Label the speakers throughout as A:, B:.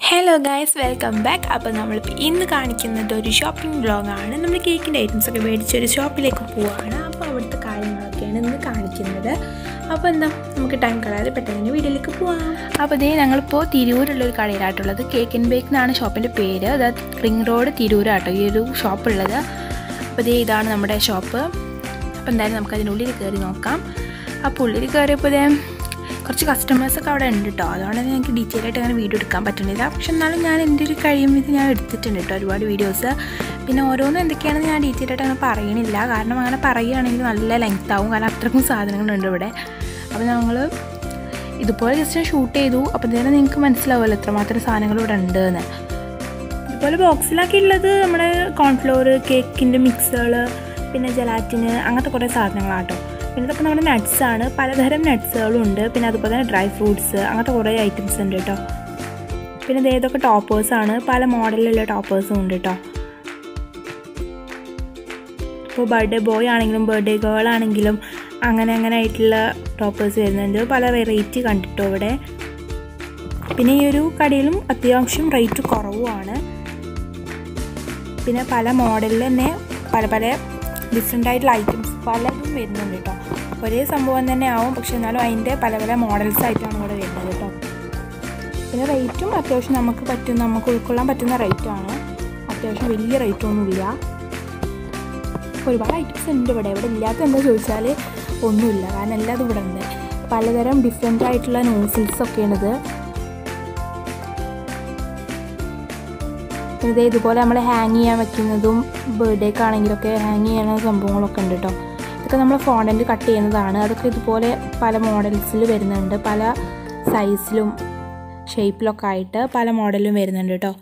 A: Hello guys welcome back അപ്പോൾ നമ്മളിപ്പോൾ ഇന്ന് കാണിക്കുന്നത് ഒരു ഷോപ്പിംഗ് വ്ളോഗാണ് നമ്മൾ കേക്കിന്റെ ഐറ്റംസ് ഒക്കെ മേടിച്ച് ഒരു ഷോപ്പിലേക്ക് പോവുകയാണ് അപ്പോൾ അവിടുത്തെ കാര്യങ്ങളൊക്കെയാണ് ഇന്ന് കാണിക്കുന്നത്. അപ്പോൾ എന്താ നമുക്ക് ടൈം കളയാതെ പെട്ടെന്ന് വീട്ടിലേക്ക് പോവാം. അപ്പോൾ ഇതേ ഞങ്ങളിപ്പോൾ തിരൂരുള്ള ഒരു കടയിലായിട്ടുള്ളത് കേക്ക് ആൻഡ് ബേക്ക് എന്നാണ് ഷോപ്പിന്റെ പേര്. അത് റിംഗ് റോഡ് തിരൂരാട്ടോ ഈ ഒരു ഷോപ്പുള്ളത് അപ്പോൾ ഇതേ ഇതാണ് നമ്മുടെ ഷോപ്പ് അപ്പോൾ എന്തായാലും നമുക്ക് അതിനുള്ളിൽ കയറി നോക്കാം. അപ്പോൾ ഉള്ളിൽ കയറിയപ്പോൾ കുറച്ച് കസ്റ്റമേഴ്സൊക്കെ അവിടെ ഉണ്ട് കേട്ടോ അതുകൊണ്ട് എനിക്ക് ഡീറ്റെയിൽ ആയിട്ട് അങ്ങനെ വീഡിയോ എടുക്കാൻ പറ്റുന്നില്ല. പക്ഷെ എന്നാലും ഞാൻ എന്റെ ഒരു കഴിയും ഇത് ഞാൻ എടുത്തിട്ടുണ്ട് കേട്ടോ ഒരുപാട് വീഡിയോസ് പിന്നെ ഓരോന്നും എന്തൊക്കെയാണെന്ന് ഞാൻ ഡീറ്റെയിൽ ആയിട്ട് അങ്ങനെ പറയണില്ല. കാരണം അങ്ങനെ പറയുകയാണെങ്കിൽ നല്ല ലെങ്ത് ആവും. കാരണം അത്രക്കും സാധനങ്ങളുണ്ട് ഇവിടെ. അപ്പോൾ ഞങ്ങൾ ഇതുപോലെ ജസ്റ്റ് ഷൂട്ട് ചെയ്തു. അപ്പോൾ തന്നെ നിങ്ങൾക്ക് മനസ്സിലാവുമല്ലോ എത്രമാത്രം സാധനങ്ങൾ ഇവിടെ ഉണ്ട് എന്ന് ഇതുപോലെ ബോക്സിലാക്കിയുള്ളത് നമ്മുടെ കോൺഫ്ലോർ കേക്കിന്റെ മിക്സുകൾ പിന്നെ ജലാറ്റിന് അങ്ങനത്തെ കുറേ സാധനങ്ങളാട്ടോ പിന്നെ ഇതൊക്കെ നമ്മുടെ നട്ട്സ് ആണ്. പലതരം നട്ട്സുകളും ഉണ്ട് പിന്നെ അതുപോലെ തന്നെ ഡ്രൈ ഫ്രൂട്ട്സ് അങ്ങനത്തെ കുറേ ഐറ്റംസ് ഉണ്ട് കേട്ടോ പിന്നെ ദേ ഇതൊക്കെ ടോപ്പേഴ്സാണ് പല മോഡലിലുള്ള ടോപ്പേഴ്സും ഉണ്ട് കേട്ടോ ഇപ്പോൾ ബർത്ത്ഡേ ബോയ് ആണെങ്കിലും ബർത്ത്ഡേ ഗേൾ ആണെങ്കിലും അങ്ങനെ അങ്ങനെ ആയിട്ടുള്ള ടോപ്പേഴ്സ് വരുന്നുണ്ട്. പല വെറൈറ്റി കണ്ടിട്ടോ ഇവിടെ. പിന്നെ ഈ ഒരു കടയിലും അത്യാവശ്യം റേറ്റ് കുറവുമാണ്. പിന്നെ പല മോഡലിൽ തന്നെ പല പല ഡിഫറെന്റ് ആയിട്ടുള്ള ഐറ്റംസ് പലതും വരുന്നുണ്ട് കേട്ടോ ഒരേ സംഭവം തന്നെ ആവും. പക്ഷെ എന്നാലും അതിന്റെ പല പല മോഡൽസ് ആയിട്ടാണ് ഇവിടെ വരുന്നത് കേട്ടോ. പിന്നെ റേറ്റും അത്യാവശ്യം നമുക്ക് പറ്റും നമുക്ക് ഉൾക്കൊള്ളാൻ പറ്റുന്ന റേറ്റാണ് അത്യാവശ്യം വലിയ റേറ്റൊന്നുമില്ല ഒരുപാട് ഐറ്റംസ് ഉണ്ട് ഇവിടെ. ഇവിടെ ഇല്ലാത്ത എന്താ ചോദിച്ചാൽ ഒന്നുമില്ല. കാരണം എല്ലാം ഇവിടെ ഉണ്ട്. പലതരം ഡിഫറെന്റ് ആയിട്ടുള്ള നോസിൽസ് ഒക്കെയാണിത്. ഇത് ഇതുപോലെ നമ്മൾ ഹാങ് ചെയ്യാൻ വെക്കുന്നതും ബർത്ത്ഡേക്ക് ഹാങ് ചെയ്യുന്ന സംഭവങ്ങളൊക്കെ ഉണ്ട് കേട്ടോ. ഇതൊക്കെ നമ്മൾ ഫോണ്ടന്റ് കട്ട് ചെയ്യുന്നതാണ്. അതൊക്കെ ഇതുപോലെ പല മോഡൽസിൽ വരുന്നുണ്ട്. പല സൈസിലും ഷേപ്പിലൊക്കെ ആയിട്ട് പല മോഡലും വരുന്നുണ്ട് കേട്ടോ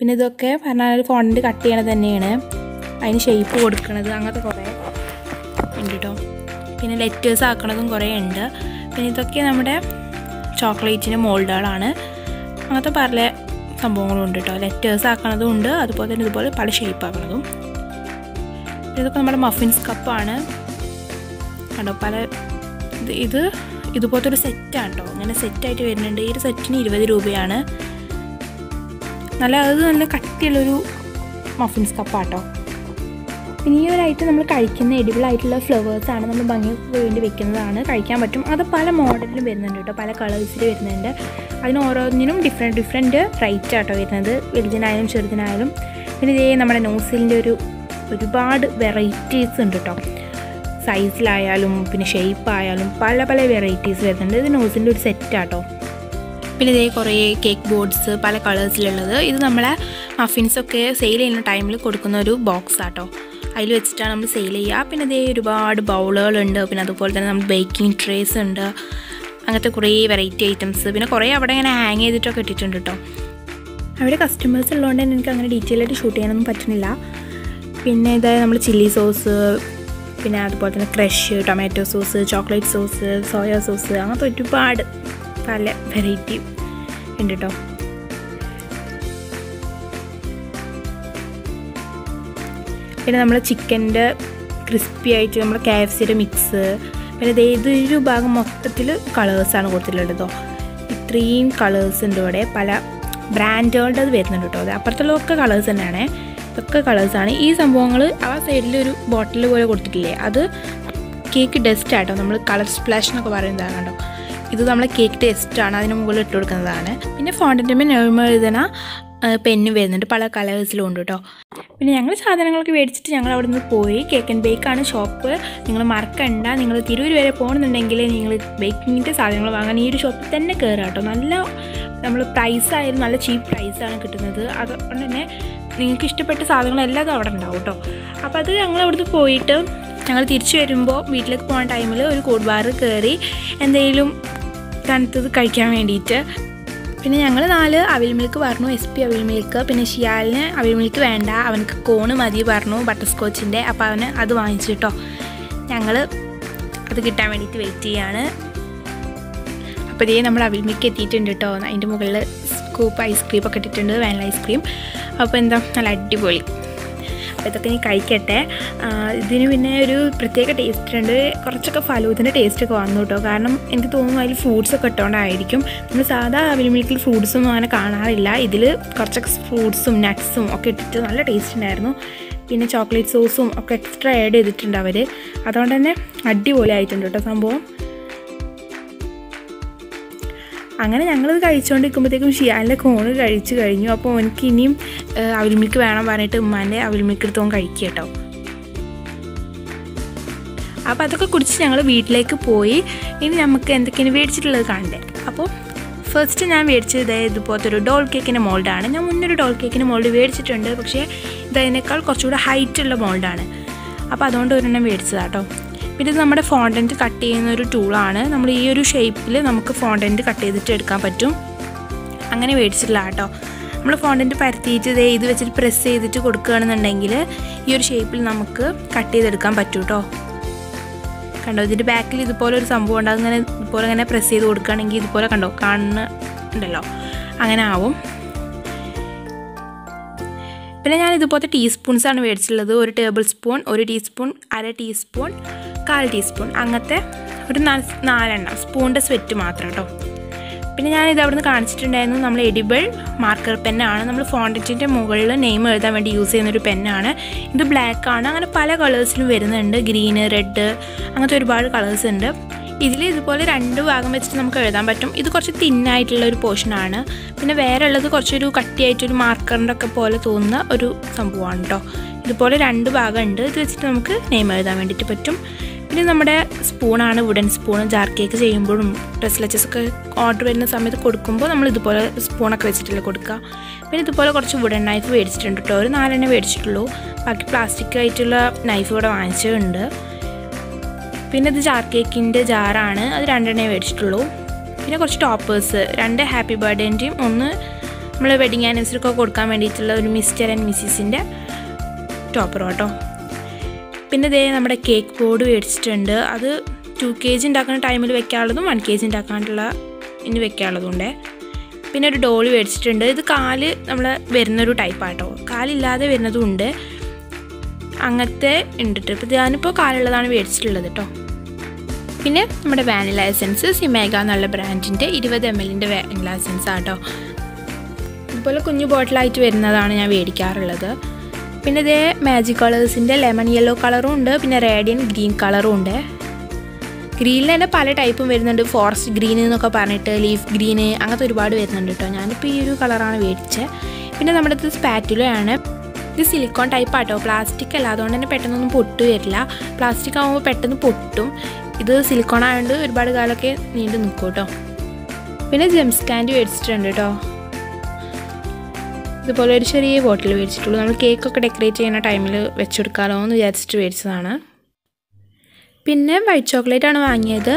A: പിന്നെ ഇതൊക്കെ പറഞ്ഞാൽ ഫോണ്ടന്റ് കട്ട് ചെയ്യണത് തന്നെയാണ്. അതിന് ഷേപ്പ് കൊടുക്കണത് അങ്ങനത്തെ കുറേ ഉണ്ട് കേട്ടോ പിന്നെ ലെറ്റേഴ്സ് ആക്കണതും കുറേ ഉണ്ട്. പിന്നെ ഇതൊക്കെ നമ്മുടെ ചോക്ലേറ്റിന്റെ മോൾഡുകളാണ്. അങ്ങനത്തെ പല സംഭവങ്ങളും ഉണ്ട് കേട്ടോ ലെറ്റേഴ്സ് ആക്കണതും ഉണ്ട്. അതുപോലെ തന്നെ ഇതുപോലെ പല ഷേപ്പ് ആക്കണതും. ഇതൊക്കെ നമ്മുടെ മഫിൻസ് കപ്പാണ് കണ്ടോ? പല ഇത് ഇത് ഇതുപോലത്തെ ഒരു സെറ്റാണ് കേട്ടോ അങ്ങനെ സെറ്റായിട്ട് വരുന്നുണ്ട്. ഈ ഒരു സെറ്റിന് ഇരുപത് രൂപയാണ്. നല്ല അത് നല്ല കട്ടിയുള്ളൊരു മഫിൻസ് കപ്പാട്ടോ. പിന്നെ ഈ ഐറ്റം നമ്മൾ കഴിക്കുന്ന എഡിബിൾ ആയിട്ടുള്ള ഫ്ലവേഴ്സാണ് നമ്മൾ ഭംഗിക്ക് വേണ്ടി വെക്കുന്നതാണ്. കഴിക്കാൻ പറ്റും. അത് പല മോഡലിലും വരുന്നുണ്ട് കേട്ടോ. പല കളേഴ്സിൽ വരുന്നുണ്ട്. അതിന് ഓരോന്നിനും ഡിഫറെന്റ് ഡിഫറെന്റ് റേറ്റ് ആട്ടോ വരുന്നത്. വലുതിനായാലും ചെറുതിനായാലും. പിന്നെ ഇതേ നമ്മുടെ നോസിലിന്റെ ഒരു ഒരുപാട് വെറൈറ്റീസ് ഉണ്ട് കേട്ടോ. സൈസിലായാലും പിന്നെ ഷേപ്പ് ആയാലും പല പല വെറൈറ്റീസ് വരുന്നുണ്ട്. ഇത് നോസിന്റെ ഒരു സെറ്റാട്ടോ പിന്നെ ഇതേ കുറേ കേക്ക് ബോർഡ്സ് പല കളേഴ്സിലുള്ളത് ഇത് നമ്മളെ മഫിൻസൊക്കെ സെയിൽ ചെയ്യുന്ന ടൈമിൽ കൊടുക്കുന്ന ഒരു ബോക്സ് ആട്ടോ. അതിൽ വെച്ചിട്ടാണ് നമ്മൾ സെയിൽ ചെയ്യുക. പിന്നെ ഇതേ ഒരുപാട് ബൗളുകളുണ്ട് പിന്നെ അതുപോലെ തന്നെ നമ്മൾ ബേക്കിംഗ് ട്രേസ് ഉണ്ട്. അങ്ങനത്തെ കുറേ വെറൈറ്റി ഐറ്റംസ് പിന്നെ കുറേ അവിടെ ഇങ്ങനെ ഹാങ് ചെയ്തിട്ടൊക്കെ ഇട്ടിട്ടുണ്ട് കേട്ടോ അവിടെ കസ്റ്റമേഴ്സ് ഉള്ളതുകൊണ്ട് തന്നെ എനിക്ക് അങ്ങനെ ഡീറ്റെയിൽ ആയിട്ട് ഷൂട്ട് ചെയ്യാനൊന്നും പറ്റുന്നില്ല. പിന്നെ ഇതായത് നമ്മൾ ചില്ലി സോസ് പിന്നെ അതുപോലെ തന്നെ crush tomato sauce chocolate sauce soya sauce അങ്ങനത്തെ ഒരുപാട് പല വെറൈറ്റി ഉണ്ട് കേട്ടോ പിന്നെ നമ്മൾ ചിക്കന്റെ ക്രിസ്പി ആയിട്ട് നമ്മൾ കെ എഫ് സിയുടെ മിക്സ് പിന്നെ ഏതൊരു ഭാഗം മൊത്തത്തിൽ കളേഴ്സാണ് കൊടുത്തിട്ടുള്ളത് കേട്ടോ ഇത്രയും കളേഴ്സ് ഉണ്ട് ഇവിടെ പല ബ്രാൻഡുകളുടെ അത് വരുന്നുണ്ട് കേട്ടോ അത് അപ്പുറത്തുള്ളതൊക്കെ കളേഴ്സ് തന്നെയാണ്. ഇതൊക്കെ കളേഴ്സാണ് ഈ സംഭവങ്ങൾ ആ സൈഡിൽ ഒരു ബോട്ടിൽ പോലെ കൊടുത്തിട്ടില്ലേ? അത് കേക്ക് ഡസ്റ്റ് ആട്ടോ. നമ്മൾ കളർ സ്പ്ലാഷ് എന്നൊക്കെ പറയുന്നതാണ് കേട്ടോ ഇത് നമ്മളെ കേക്ക് ടെസ്റ്റാണ് അതിന് മുകളിൽ ഇട്ട് കൊടുക്കുന്നതാണ്. പിന്നെ ഫോണ്ടിന്റെ നോർമൽ എഴുതുന്ന പെന്ന് വരുന്നുണ്ട്. പല കളേഴ്സിലും ഉണ്ട് കേട്ടോ പിന്നെ ഞങ്ങൾ സാധനങ്ങളൊക്കെ മേടിച്ചിട്ട് ഞങ്ങൾ അവിടെ നിന്ന് പോയി കേക്ക് ആൻഡ് ബേക്കാണ് ഷോപ്പ് നിങ്ങൾ മറക്കണ്ട. നിങ്ങൾ തിരൂർ വരെ പോകണമെന്നുണ്ടെങ്കിൽ നിങ്ങൾ ബേക്കിങ്ങിന്റെ സാധനങ്ങൾ വാങ്ങാൻ ഈ ഒരു ഷോപ്പിൽ തന്നെ കയറാം കേട്ടോ നല്ല നമ്മൾ പ്രൈസായാലും നല്ല ചീപ്പ് പ്രൈസാണ് കിട്ടുന്നത്. അതുകൊണ്ട് തന്നെ നിങ്ങൾക്ക് ഇഷ്ടപ്പെട്ട സാധനങ്ങളെല്ലാം അവിടെ ഉണ്ടാവും കേട്ടോ. അപ്പോൾ അത് ഞങ്ങൾ അവിടുന്ന് പോയിട്ട് ഞങ്ങൾ തിരിച്ചു വരുമ്പോൾ വീട്ടിലേക്ക് പോകുന്ന ടൈമിൽ ഒരു കൂട് കയറി എന്തെങ്കിലും തണുത്തത് കഴിക്കാൻ വേണ്ടിയിട്ട്. പിന്നെ ഞങ്ങൾ നാല് അവിൽ മിൽക്ക് പറഞ്ഞു എസ് പി അവിൽ മിൽക്ക് പിന്നെ ഷിയാലിന് അവിൽ മിൽക്ക് വേണ്ട. അവനക്ക് കോണ് മതി പറഞ്ഞു ബട്ടർ സ്കോച്ചിന്റെ അപ്പോൾ അവന് അത് വാങ്ങിച്ചു കേട്ടോ. ഞങ്ങൾ അത് കിട്ടാൻ വേണ്ടിയിട്ട് വെയിറ്റ് ചെയ്യാണ്. അപ്പോൾ നമ്മൾ അവിൽ മിൽക്ക് എത്തിയിട്ടുണ്ട് കേട്ടോ. അതിന്റെ മുകളിൽ സ്കൂപ്പ് ഐസ്ക്രീം ഒക്കെ ഇട്ടിട്ടുണ്ട് വാനില ഐസ്ക്രീം അപ്പോൾ എന്താ നല്ല അടിപൊളി. അപ്പോൾ ഇതൊക്കെ ഇനി കഴിക്കട്ടെ. ഇതിന് പിന്നെ ഒരു പ്രത്യേക ടേസ്റ്റ് ഉണ്ട്. കുറച്ചൊക്കെ ഫലൂദിന്റെ ടേസ്റ്റ് ഒക്കെ വന്നു കേട്ടോ. കാരണം എനിക്ക് തോന്നുന്നു അതിൽ ഫ്രൂട്ട്സ് ഒക്കെ ഇട്ടുകൊണ്ടായിരിക്കും നമ്മൾ സാധാ അവിൽ മിൽക്കിൽ ഫ്രൂട്ട്സ് ഒന്നും അങ്ങനെ കാണാറില്ല. ഇതിൽ കുറച്ചൊക്കെ ഫ്രൂട്ട്സും നട്ട്സും ഒക്കെ ഇട്ടിട്ട് നല്ല ടേസ്റ്റ് ഉണ്ടായിരുന്നു. പിന്നെ ചോക്ലേറ്റ് സോസും ഒക്കെ എക്സ്ട്രാ ആഡ് ചെയ്തിട്ടുണ്ട് അവർ അതുകൊണ്ട് തന്നെ അടിപൊളി ആയിട്ടുണ്ട് കേട്ടോ സംഭവം. അങ്ങനെ ഞങ്ങളത് കഴിച്ചുകൊണ്ടിരിക്കുമ്പോഴത്തേക്കും ഷിയാലിന്റെ കോണ് കഴിച്ചു കഴിഞ്ഞു. അപ്പോൾ എനിക്ക് ഇനിയും അവിൽമിക്ക് വേണം പറഞ്ഞിട്ട് ഉമ്മാന്റെ അവിൽമിക്ക് എടുത്തോൻ കഴിക്കുക കേട്ടോ അപ്പോൾ അതൊക്കെ കുടിച്ച് ഞങ്ങൾ വീട്ടിലേക്ക് പോയി. ഇനി നമുക്ക് എന്തൊക്കെയാണ് മേടിച്ചിട്ടുള്ളത് കാണണ്ടേ. അപ്പോൾ ഫസ്റ്റ് ഞാൻ മേടിച്ചത് ഇതുപോലത്തെ ഒരു ഡോൾ കേക്കിന്റെ മോൾഡാണ് ഞാൻ മുന്നൊരു ഡോൾ കേക്കിന്റെ മോൾഡ് മേടിച്ചിട്ടുണ്ട്. പക്ഷേ ഇതതിനേക്കാൾ കുറച്ചുകൂടെ ഹൈറ്റുള്ള മോൾഡാണ് അപ്പോൾ അതുകൊണ്ട് ഒരെണ്ണം മേടിച്ചതാട്ടോ. ഇത് നമ്മുടെ ഫോണ്ടന്റ് കട്ട് ചെയ്യുന്ന ഒരു ടൂളാണ് നമ്മൾ ഈ ഒരു ഷേപ്പിൽ നമുക്ക് ഫോണ്ടന്റ് കട്ട് ചെയ്തിട്ട് എടുക്കാൻ പറ്റും. അങ്ങനെ മേടിച്ചിട്ടില്ല കേട്ടോ. നമ്മൾ ഫോണ്ടന്റ് പരത്തിയിട്ട് ഇതേ ഇത് വെച്ചിട്ട് പ്രസ് ചെയ്തിട്ട് കൊടുക്കുകയാണെന്നുണ്ടെങ്കിൽ ഈ ഒരു ഷേപ്പിൽ നമുക്ക് കട്ട് ചെയ്തെടുക്കാൻ പറ്റും കേട്ടോ കണ്ടോ? ഇതിന്റെ ബാക്കിൽ ഇതുപോലെ ഒരു സംഭവം ഉണ്ട്. അങ്ങനെ ഇതുപോലെ അങ്ങനെ പ്രസ് ചെയ്ത് കൊടുക്കുകയാണെങ്കിൽ ഇതുപോലെ കണ്ടോ? കാണുന്നുണ്ടല്ലോ അങ്ങനെ ആവും. പിന്നെ ഞാൻ ഇതുപോലത്തെ ടീസ്പൂൺസാണ് മേടിച്ചിട്ടുള്ളത്. ഒരു ടേബിൾ സ്പൂൺ ഒരു ടീസ്പൂൺ അര ടീസ്പൂൺ കാൽ ടീസ്പൂൺ. അങ്ങനത്തെ ഒരു നാല് നാലെണ്ണം സ്പൂണിന്റെ സ്വെറ്റ് മാത്രം കേട്ടോ പിന്നെ ഞാൻ ഇതവിടുന്ന് കാണിച്ചിട്ടുണ്ടായിരുന്നു നമ്മൾ എഡിബിൾ മാർക്കർ പെന്നാണ് നമ്മൾ ഫോണ്ടറ്റിന്റെ മുകളിൽ നെയിം എഴുതാൻ വേണ്ടി യൂസ് ചെയ്യുന്നൊരു പെന്നാണ് ഇത് ബ്ലാക്ക് ആണ്. അങ്ങനെ പല കളേഴ്സിലും വരുന്നുണ്ട്. ഗ്രീന് റെഡ് അങ്ങനത്തെ ഒരുപാട് കളേഴ്സ് ഉണ്ട്. ഇതിൽ ഇതുപോലെ രണ്ട് ഭാഗം വെച്ചിട്ട് നമുക്ക് എഴുതാൻ പറ്റും. ഇത് കുറച്ച് തിന്നായിട്ടുള്ള ഒരു പോർഷനാണ് പിന്നെ വേറെ ഉള്ളത് കുറച്ചൊരു കട്ടിയായിട്ടൊരു മാർക്കറിന്റെ ഒക്കെ പോലെ തോന്നുന്ന ഒരു സംഭവമാണ് കേട്ടോ ഇതുപോലെ രണ്ട് ഭാഗമുണ്ട് ഇത് വെച്ചിട്ട് നമുക്ക് നെയിം എഴുതാൻ വേണ്ടിയിട്ട് പറ്റും. പിന്നെ നമ്മുടെ സ്പൂണാണ് വുഡൻ സ്പൂൺ ജാർ കേക്ക് ചെയ്യുമ്പോഴും ഡ്രസ്ലച്ചസ് ഒക്കെ ഓർഡർ വരുന്ന സമയത്ത് കൊടുക്കുമ്പോൾ നമ്മൾ ഇതുപോലെ സ്പൂണൊക്കെ വെച്ചിട്ടല്ലേ കൊടുക്കുക. പിന്നെ ഇതുപോലെ കുറച്ച് വുഡൻ നൈഫ് മേടിച്ചിട്ടുണ്ട് കേട്ടോ ഒരു നാലെണ്ണം മേടിച്ചിട്ടുള്ളൂ. ബാക്കി പ്ലാസ്റ്റിക് ആയിട്ടുള്ള നൈഫ് ഇവിടെ വാങ്ങിച്ചിട്ടുണ്ട് പിന്നെ ഇത് ജാർ കേക്കിന്റെ ജാറാണ് അത് രണ്ടെണ്ണേ മേടിച്ചിട്ടുള്ളൂ. പിന്നെ കുറച്ച് ടോപ്പേഴ്സ് രണ്ട് ഹാപ്പി ബർത്ത്ഡേന്റെയും ഒന്ന് നമ്മൾ വെഡിങ് ആനിവേഴ്സറിക്കൊക്കെ കൊടുക്കാൻ വേണ്ടിയിട്ടുള്ള ഒരു മിസ്റ്റർ ആൻഡ് മിസ്സിസിന്റെ ടോപ്പർ കേട്ടോ പിന്നെ ഇതേ നമ്മുടെ കേക്ക് ബോർഡ് മേടിച്ചിട്ടുണ്ട്. അത് ടു കെ ജി ഉണ്ടാക്കുന്ന ടൈമിൽ വെക്കാനുള്ളതും വൺ കെ ജി ഉണ്ടാക്കാനുള്ള ഇനി വെക്കാനുള്ളതുണ്ട് പിന്നെ ഒരു ഡോളി മേടിച്ചിട്ടുണ്ട്. ഇത് കാൽ നമ്മൾ വരുന്നൊരു ടൈപ്പാട്ടോ കാലില്ലാതെ വരുന്നതും ഉണ്ട് അങ്ങനത്തെ ഉണ്ടിട്ട് ട്ടോ. ഇപ്പോൾ ഞാനിപ്പോൾ കാലുള്ളതാണ് മേടിച്ചിട്ടുള്ളത് കേട്ടോ പിന്നെ നമ്മുടെ വാനില എസൻസ് സിമേഗ എന്നുള്ള ബ്രാൻഡിന്റെ ഇരുപത് എം എല്ലിന്റെ വാനില എസൻസ് ആട്ടോ. ഇതുപോലെ കുഞ്ഞു ബോട്ടിലായിട്ട് വരുന്നതാണ് ഞാൻ മേടിക്കാറുള്ളത്. പിന്നെ ഇതേ മാജിക് കളേഴ്സിന്റെ ലെമൺ യെല്ലോ കളറും ഉണ്ട് പിന്നെ റേഡിയൻ ഗ്രീൻ കളറും ഉണ്ട്. ഗ്രീനിൽ തന്നെ പല ടൈപ്പും വരുന്നുണ്ട്. ഫോറസ്റ്റ് ഗ്രീൻ എന്നൊക്കെ പറഞ്ഞിട്ട് ലീഫ് ഗ്രീന് അങ്ങനത്തെ ഒരുപാട് വരുന്നുണ്ട് കേട്ടോ. ഞാനിപ്പോൾ ഈ ഒരു കളറാണ് മേടിച്ചത് പിന്നെ നമ്മുടെ ഇത് സ്പാറ്റുലയാണ് ഇത് സിലിക്കോൺ ടൈപ്പ് ആട്ടോ. പ്ലാസ്റ്റിക് അല്ല. അതുകൊണ്ട് തന്നെ പെട്ടെന്നൊന്നും പൊട്ടു വരില്ല. പ്ലാസ്റ്റിക് ആകുമ്പോൾ പെട്ടെന്ന് പൊട്ടും. ഇത് സിലിക്കോൺ ആയതുകൊണ്ട് ഒരുപാട് കാലമൊക്കെ നീണ്ടു നിൽക്കും കേട്ടോ. പിന്നെ ജെംസ് കാൻഡി മേടിച്ചിട്ടുണ്ട് കേട്ടോ. ഇതുപോലെ ഒരു ചെറിയ ബോട്ടിൽ മേടിച്ചിട്ടുള്ളൂ. നമ്മൾ കേക്കൊക്കെ ഡെക്കറേറ്റ് ചെയ്യുന്ന ടൈമിൽ വെച്ചെടുക്കാമോ എന്ന് വിചാരിച്ചിട്ട് മേടിച്ചതാണ്. പിന്നെ വൈറ്റ് ചോക്ലേറ്റ് ആണ് വാങ്ങിയത്.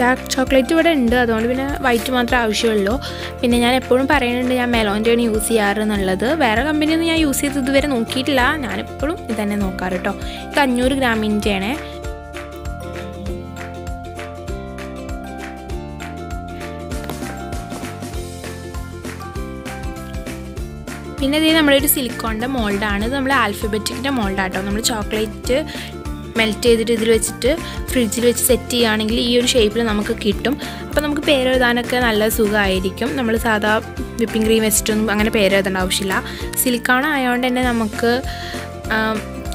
A: ഡാർക്ക് ചോക്ലേറ്റ് ഇവിടെ ഉണ്ട്. അതുകൊണ്ട് പിന്നെ വൈറ്റ് മാത്രം ആവശ്യമുള്ളൂ. പിന്നെ ഞാൻ എപ്പോഴും പറയുന്നുണ്ട് ഞാൻ മെലോന്റെ ആണ് യൂസ് ചെയ്യാറ് എന്നുള്ളത്. വേറെ കമ്പനിയൊന്നും ഞാൻ യൂസ് ചെയ്ത് ഇതുവരെ നോക്കിയിട്ടില്ല. ഞാനെപ്പോഴും ഇത് തന്നെ നോക്കാറ് കേട്ടോ ഇത് അഞ്ഞൂറ് ഗ്രാമിന്റെയാണ് പിന്നെ ഇത് നമ്മളൊരു സിലിക്കോണിന്റെ മോൾഡാണ്. ഇത് നമ്മൾ ആൽഫബറ്റിക്കിന്റെ മോൾഡാട്ടോ. നമ്മൾ ചോക്ലേറ്റ് മെൽറ്റ് ചെയ്തിട്ട് ഇതിൽ വെച്ചിട്ട് ഫ്രിഡ്ജിൽ വെച്ച് സെറ്റ് ചെയ്യുകയാണെങ്കിൽ ഈ ഒരു ഷേപ്പിൽ നമുക്ക് കിട്ടും. അപ്പോൾ നമുക്ക് പേരെഴുതാനൊക്കെ നല്ല സുഖമായിരിക്കും. നമ്മൾ സാധാ വിപ്പിംഗ് ക്രീം വെച്ചിട്ടൊന്നും അങ്ങനെ പേരെഴുതേണ്ട ആവശ്യമില്ല. സിലിക്കോൺ ആയതുകൊണ്ട് തന്നെ നമുക്ക്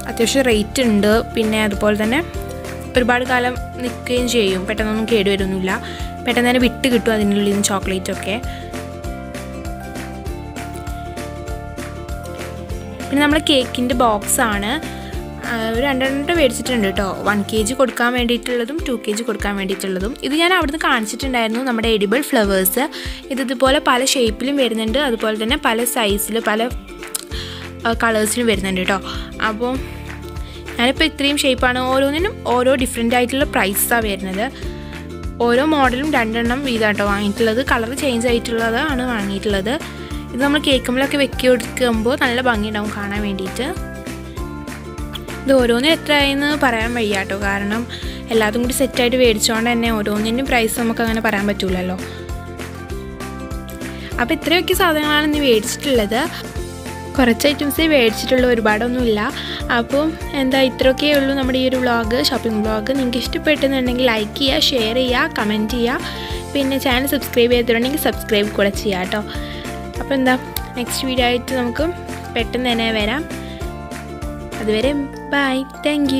A: അത്യാവശ്യം റേറ്റ് ഉണ്ട്. പിന്നെ അതുപോലെ തന്നെ ഒരുപാട് കാലം നിൽക്കുകയും ചെയ്യും. പെട്ടെന്നൊന്നും കേടുവരുന്നില്ല. പെട്ടെന്ന് തന്നെ വിട്ട് കിട്ടും അതിനുള്ളിൽ നിന്ന് ചോക്ലേറ്റൊക്കെ പിന്നെ നമ്മൾ കേക്കിന്റെ ബോക്സാണ്. രണ്ടെണ്ണം മേടിച്ചിട്ടുണ്ട് കേട്ടോ. വൺ കെ ജി കൊടുക്കാൻ വേണ്ടിയിട്ടുള്ളതും ടു കെ ജി കൊടുക്കാൻ വേണ്ടിയിട്ടുള്ളതും. ഇത് ഞാൻ അവിടുന്ന് കാണിച്ചിട്ടുണ്ടായിരുന്നു നമ്മുടെ എഡിബിൾ ഫ്ലവേഴ്സ്. ഇത് ഇതുപോലെ പല ഷേപ്പിലും വരുന്നുണ്ട്. അതുപോലെ തന്നെ പല സൈസിൽ പല കളേഴ്സിലും വരുന്നുണ്ട് കേട്ടോ. അപ്പോൾ ഞാനിപ്പോൾ ഇത്രയും ഷേപ്പാണ്. ഓരോന്നിനും ഓരോ ഡിഫറെന്റ് ആയിട്ടുള്ള പ്രൈസാണ് വരുന്നത്. ഓരോ മോഡലും രണ്ടെണ്ണം വീതാട്ടോ വാങ്ങിയിട്ടുള്ളത്. കളർ ചേഞ്ച് ആയിട്ടുള്ളതാണ് വാങ്ങിയിട്ടുള്ളത്. ഇത് നമ്മൾ കേക്കുമ്പോഴൊക്കെ വെക്കി കൊടുക്കുമ്പോൾ നല്ല ഭംഗിയുണ്ടാവും കാണാൻ വേണ്ടിയിട്ട്. ഇത് ഓരോന്നും എത്രയെന്ന് പറയാൻ വയ്യ കേട്ടോ. കാരണം എല്ലാതും കൂടി സെറ്റായിട്ട് മേടിച്ചുകൊണ്ട് തന്നെ ഓരോന്നിന്റെയും പ്രൈസ് നമുക്ക് അങ്ങനെ പറയാൻ പറ്റില്ലല്ലോ അപ്പോൾ ഇത്രയൊക്കെ സാധനങ്ങളാണ് ഇന്ന് മേടിച്ചിട്ടുള്ളത്. കുറച്ച് ഐറ്റംസേ മേടിച്ചിട്ടുള്ളൂ ഒരുപാടൊന്നുമില്ല. അപ്പോൾ എന്താ ഇത്രയൊക്കെ ഉള്ളൂ നമ്മുടെ ഈ ഒരു വ്ളോഗ് ഷോപ്പിംഗ് വ്ളോഗ് നിങ്ങൾക്ക് ഇഷ്ടപ്പെട്ടെന്നുണ്ടെങ്കിൽ ലൈക്ക് ചെയ്യുക ഷെയർ ചെയ്യുക കമന്റ് ചെയ്യുക. പിന്നെ ചാനൽ സബ്സ്ക്രൈബ് ചെയ്തിട്ടുണ്ടെങ്കിൽ സബ്സ്ക്രൈബ് കൂടെ ചെയ്യാം കേട്ടോ. അപ്പോൾ എന്താ നെക്സ്റ്റ് വീഡിയോ ആയിട്ട് നമുക്ക് പെട്ടെന്ന് തന്നെ വരാം. അതുവരെ ബൈ താങ്ക്